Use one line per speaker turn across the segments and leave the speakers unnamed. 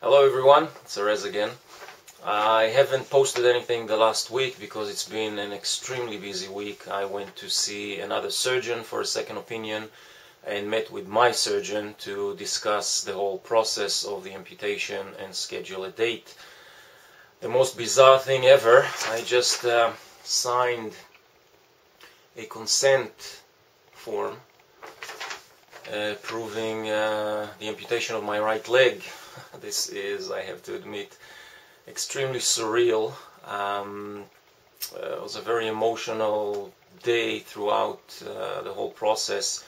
Hello everyone, it's Erez again. I haven't posted anything the last week because it's been an extremely busy week. I went to see another surgeon for a second opinion and met with my surgeon to discuss the whole process of the amputation and schedule a date. The most bizarre thing ever, I just uh, signed a consent form uh, proving uh, the amputation of my right leg. this is, I have to admit, extremely surreal. Um, uh, it was a very emotional day throughout uh, the whole process.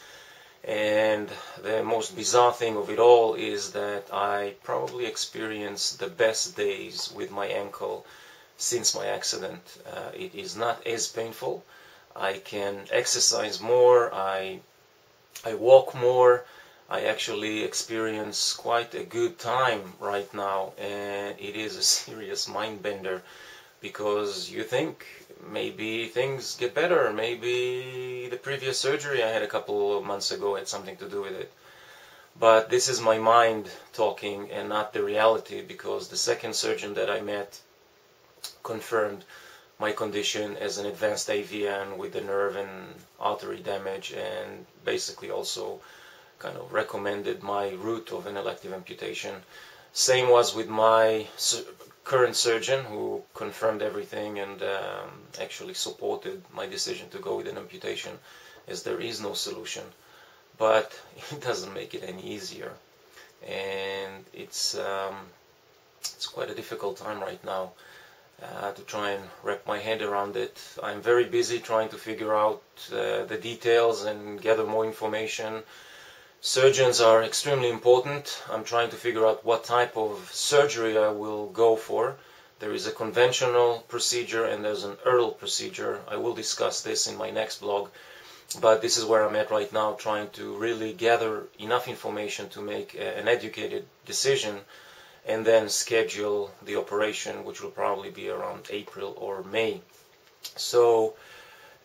And the most bizarre thing of it all is that I probably experienced the best days with my ankle since my accident. Uh, it is not as painful. I can exercise more. I I walk more. I actually experience quite a good time right now, and it is a serious mind bender because you think maybe things get better, maybe the previous surgery I had a couple of months ago had something to do with it. But this is my mind talking and not the reality because the second surgeon that I met confirmed my condition as an advanced AVN with the nerve and artery damage and basically also kind of recommended my route of an elective amputation. Same was with my current surgeon who confirmed everything and um, actually supported my decision to go with an amputation as there is no solution. But it doesn't make it any easier. And it's, um, it's quite a difficult time right now uh, to try and wrap my head around it. I'm very busy trying to figure out uh, the details and gather more information. Surgeons are extremely important. I'm trying to figure out what type of surgery I will go for. There is a conventional procedure and there's an Ertl procedure. I will discuss this in my next blog. But this is where I'm at right now, trying to really gather enough information to make an educated decision and then schedule the operation, which will probably be around April or May. So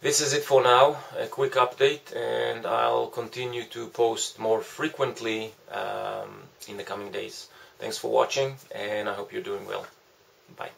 this is it for now, a quick update, and I'll continue to post more frequently um, in the coming days. Thanks for watching, and I hope you're doing well. Bye.